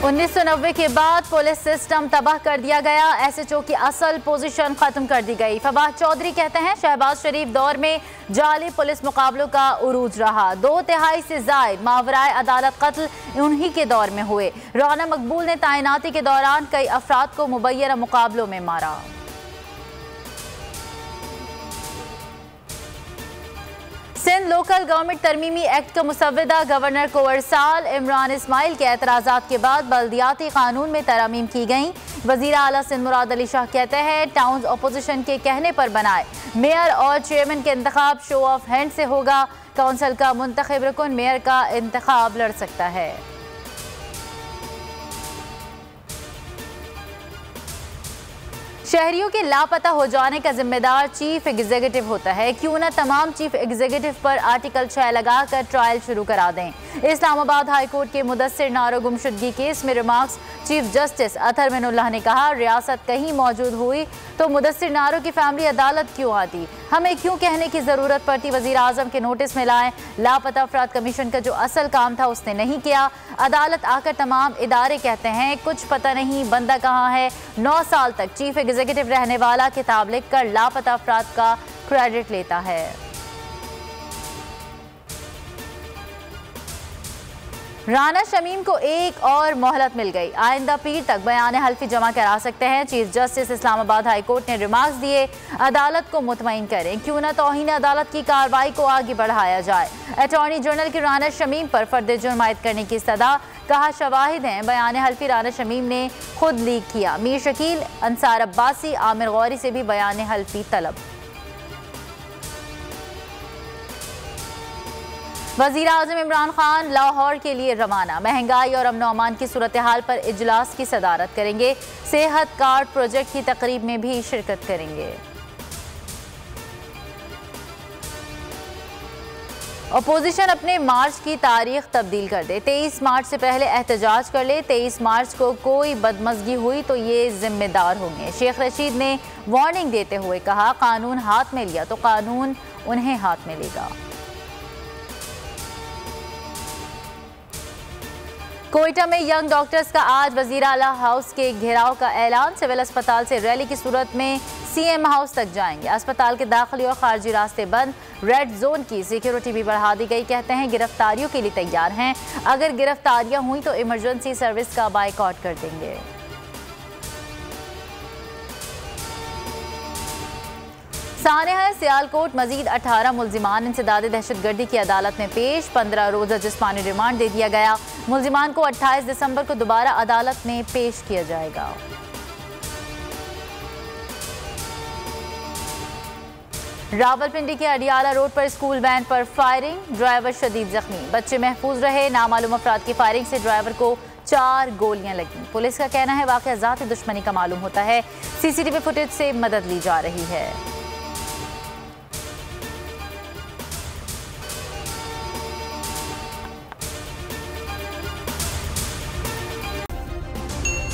1990 के बाद police system तबाह कर दिया गया। एसएचओ की असल पोजीशन खत्म कर दी गई। फवाद चौधरी कहते हैं, शहबाज शरीफ दौर में जाली पुलिस मुकाबलों का उरूज रहा। दो तिहाई से जायद मावराए अदालत कत्ल उन्हीं के दौर में हुए। राना मकबूल ने तैनाती के दौरान कई अफराद को मुबैया मुकाबलों में मारा। सिंध लोकल गवर्नमेंट तरमीमी एक्ट का मुसवदा गवर्नर को अरसाल इमरान इसमाइल के एतराज़ा के बाद बल्दियाती कानून में तरामीम की गई। वज़ीर अला सिंध मुराद अली शाह कहते हैं टाउन अपोजिशन के कहने पर बनाए। मेयर और चेयरमैन के इंतब शो ऑफ़ हैंड से होगा। काउंसिल का मुंतब रुकन मेयर का इंतब लड़ सकता है। शहरियों के लापता हो जाने का जिम्मेदार चीफ एग्जीक्यूटिव होता है। क्यों न तमाम चीफ एग्जीक्यूटिव पर आर्टिकल छह लगाकर ट्रायल शुरू करा दें। इस्लामाबाद हाई कोर्ट के मुदसर नारो गुमशुदगी केस में remarks chief justice Athar Minallah ने कहा, रियासत कहीं मौजूद हुई तो मुदसर नारो की फैमिली अदालत क्यों आती? हमें क्यों कहने की ज़रूरत पड़ती? वज़ीर आज़म के नोटिस में लाएँ, लापता अफराद कमीशन का जो असल काम था उसने नहीं किया। अदालत आकर तमाम इदारे कहते हैं, कुछ पता नहीं बंदा कहाँ है। नौ साल तक चीफ एग्जीक्यूटिव रहने वाला किताब लिखकर लापता अफराद का क्रेडिट लेता है। राना शमीम को एक और मोहलत मिल गई। आइंदा पीर तक बयान हल्फी जमा करा सकते हैं। Chief justice Islamabad high court ने रिमार्क्स दिए। अदालत को मुतमिन करें। क्यों न तोहिन अदालत की कार्रवाई को आगे बढ़ाया जाए। अटॉर्नी जनरल की राना शमीम पर फर्द जुर्म आयद करने की सदा कहा शवाहिद हैं। बयान हल्फी राना शमीम ने खुद लीक किया। मीर शकील, अंसार अब्बासी, आमिर गौरी से भी बयान हल्फी तलब। वज़ीर अजम इमरान खान लाहौर के लिए रवाना। महँगाई और अमन अमान की सूरत हाल पर इजलास की सदारत करेंगे। सेहत कार्ड प्रोजेक्ट की तकरीब में भी शिरकत करेंगे। अपोजिशन अपने मार्च की तारीख तब्दील कर दे। 23 मार्च से पहले एहतजाज कर ले। 23 मार्च को कोई बदमजगी हुई तो ये जिम्मेदार होंगे। शेख रशीद ने वार्निंग देते हुए कहा, कानून हाथ में लिया तो कानून उन्हें हाथ में लेगा। कोयटा में यंग डॉक्टर्स का आज वज़ीर अला हाउस के घेराव का ऐलान। सिविल अस्पताल से रैली की सूरत में सीएम हाउस तक जाएँगे। अस्पताल के दाखिले और खारजी रास्ते बंद, रेड जोन की सिक्योरिटी भी बढ़ा दी गई। कहते हैं गिरफ्तारियों के लिए तैयार हैं। अगर गिरफ्तारियाँ हुई तो इमरजेंसी सर्विस का बाइकआउट कर देंगे। सानहा सियालकोट मजीद 18 मुलजिमान इंसदाद दहशत गर्दी की अदालत में पेश। 15 रोज़ा जिसमानी रिमांड दे दिया गया। मुलजिमान को 28 दिसंबर को दोबारा अदालत में पेश किया जाएगा। रावलपिंडी के अडियाला रोड पर स्कूल वैन पर फायरिंग, ड्राइवर शदीद जख्मी। बच्चे महफूज रहे। नामालूम अफराद की फायरिंग से ड्राइवर को चार गोलियाँ लगी। पुलिस का कहना है, वाकई जाती दुश्मनी का मालूम होता है। सीसीटीवी फुटेज से मदद ली जा रही है।